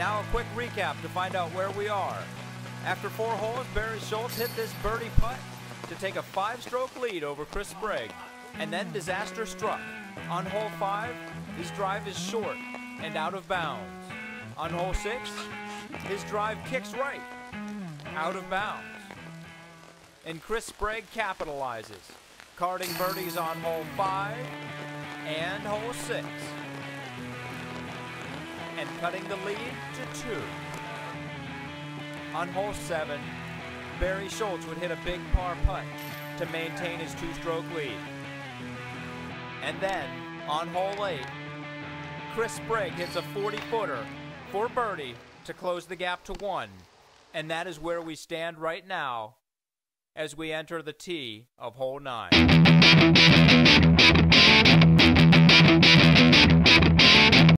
now a quick recap to find out where we are. After four holes, Barry Schultz hit this birdie putt to take a five-stroke lead over Chris Sprague, and then disaster struck. On hole five, his drive is short and out of bounds. On hole six, his drive kicks right, out of bounds. And Chris Sprague capitalizes, carding birdies on hole five and hole six, and cutting the lead to two. On hole seven, Barry Schultz would hit a big par putt to maintain his two-stroke lead. And then, on hole 8, Chris Sprague hits a 40-footer for birdie to close the gap to one. And that is where we stand right now as we enter the tee of hole 9.